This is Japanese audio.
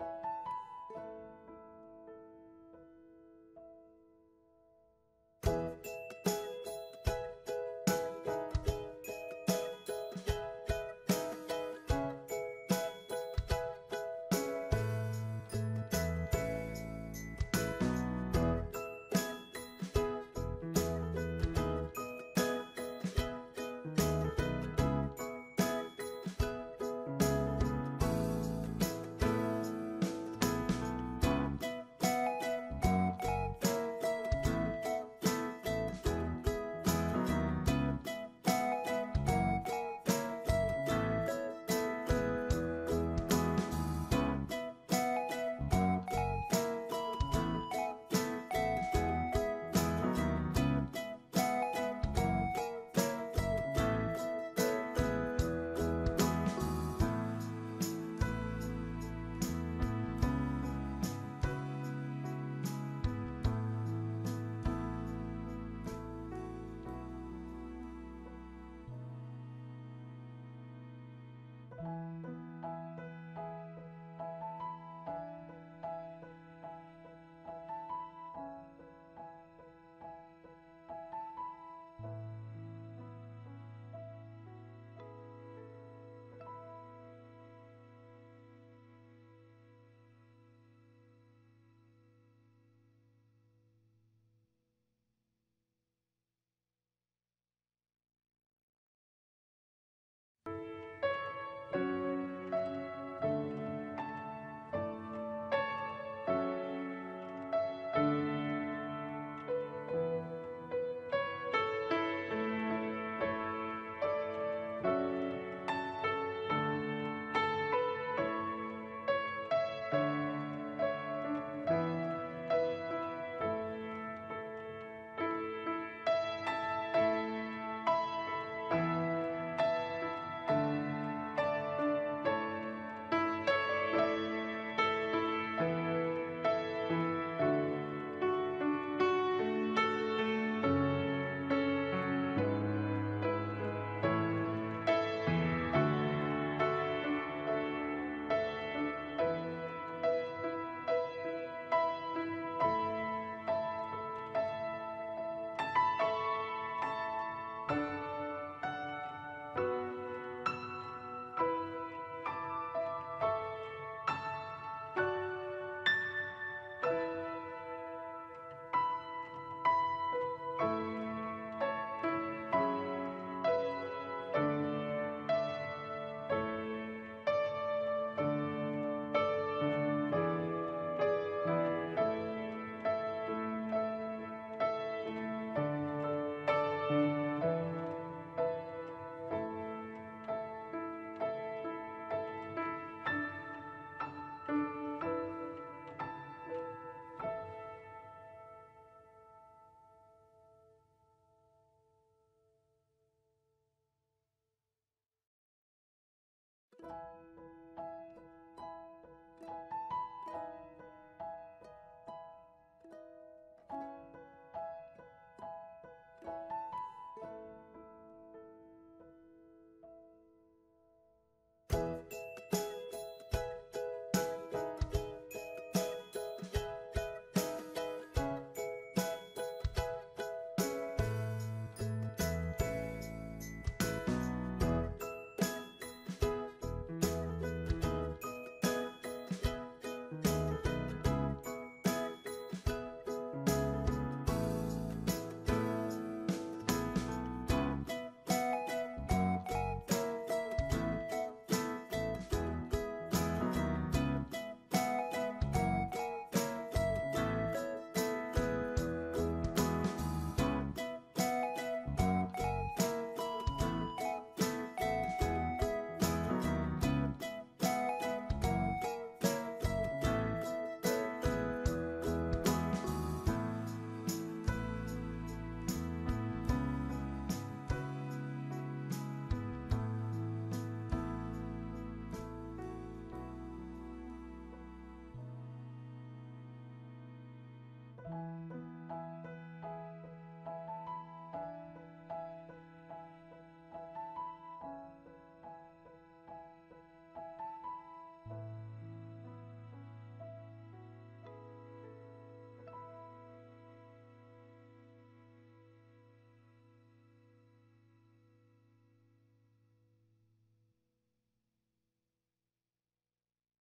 あ!